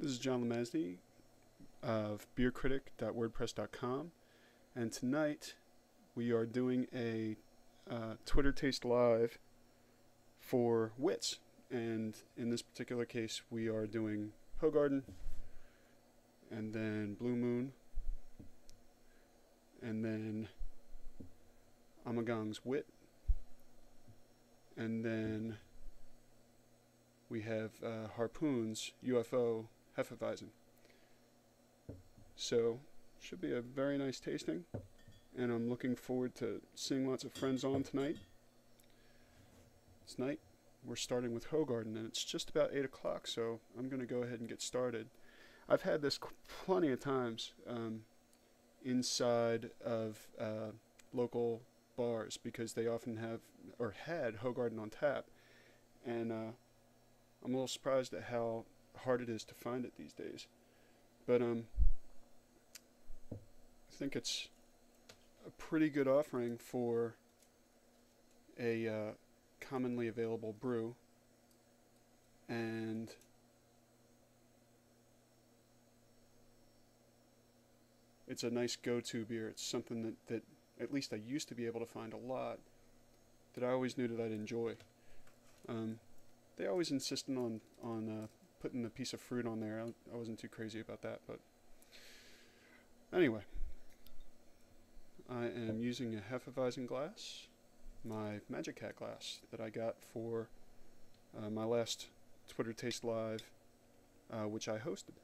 This is John LeMasney of beercritic.wordpress.com, and tonight we are doing a uh, Twitter Taste Live for Wits, and in this particular case, we are doing Hoegaarden, and then Blue Moon, and then Ommegang's Wit, and then we have uh, Harpoon's UFO Hefeweizen. So, should be a very nice tasting, and I'm looking forward to seeing lots of friends on tonight. Tonight, we're starting with Hoegaarden, and it's just about 8 o'clock, so I'm going to go ahead and get started. I've had this plenty of times um, inside of uh, local bars because they often have, or had, Hoegaarden on tap, and uh, I'm a little surprised at how hard it is to find it these days. But um, I think it's a pretty good offering for a uh, commonly available brew. And it's a nice go-to beer. It's something that, that at least I used to be able to find a lot that I always knew that I'd enjoy. Um, they always insisted on on uh, putting the piece of fruit on there. I, I wasn't too crazy about that, but anyway, I am using a Hefeweizen glass, my Magic Hat glass that I got for uh, my last Twitter Taste Live, uh, which I hosted,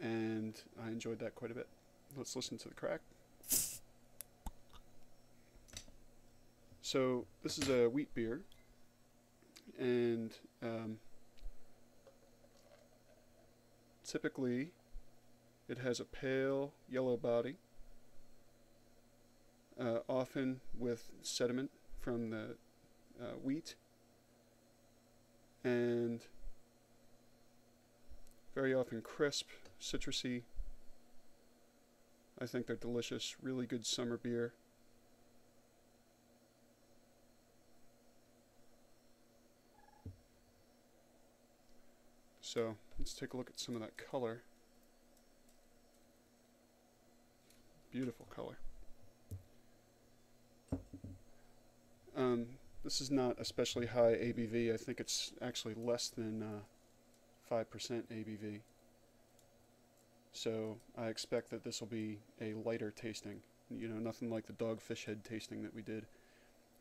and I enjoyed that quite a bit. Let's listen to the crack. So this is a wheat beer and um, typically it has a pale yellow body, uh, often with sediment from the uh, wheat, and very often crisp, citrusy. I think they're delicious, really good summer beer. So let's take a look at some of that color. Beautiful color. Um, this is not especially high ABV. I think it's actually less than uh, 5% ABV. So I expect that this will be a lighter tasting. You know, nothing like the dogfish head tasting that we did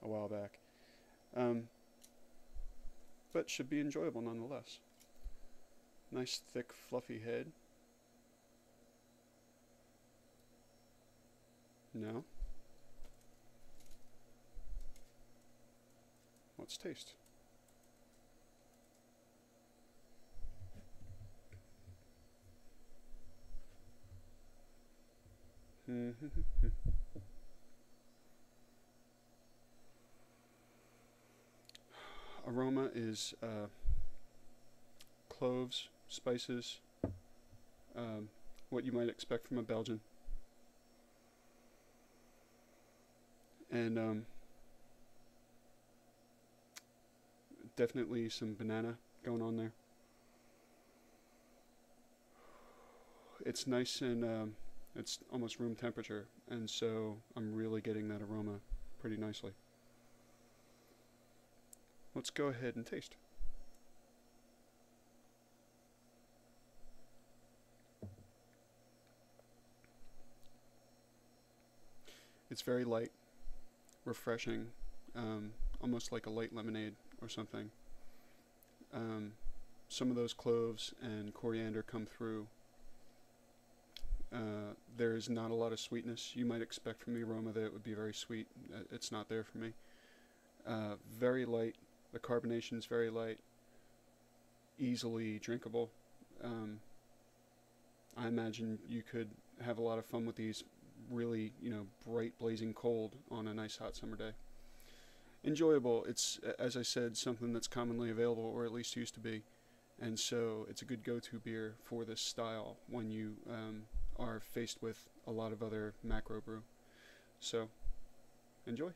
a while back. Um, but should be enjoyable nonetheless. Nice thick fluffy head. No. Let's taste. Aroma is uh, cloves, spices, um, what you might expect from a Belgian. And um, definitely some banana going on there. It's nice and um, it's almost room temperature, and so I'm really getting that aroma pretty nicely. Let's go ahead and taste. It's very light, refreshing, um, almost like a light lemonade or something. Um, some of those cloves and coriander come through. Uh, there is not a lot of sweetness. You might expect from the aroma that it would be very sweet. Uh, it's not there for me. Uh, very light. The carbonation is very light. Easily drinkable. Um, I imagine you could have a lot of fun with these really, you know, bright, blazing cold on a nice hot summer day. Enjoyable. It's, as I said, something that's commonly available, or at least used to be. And so it's a good go-to beer for this style when you um, are faced with a lot of other macro brew. So, enjoy.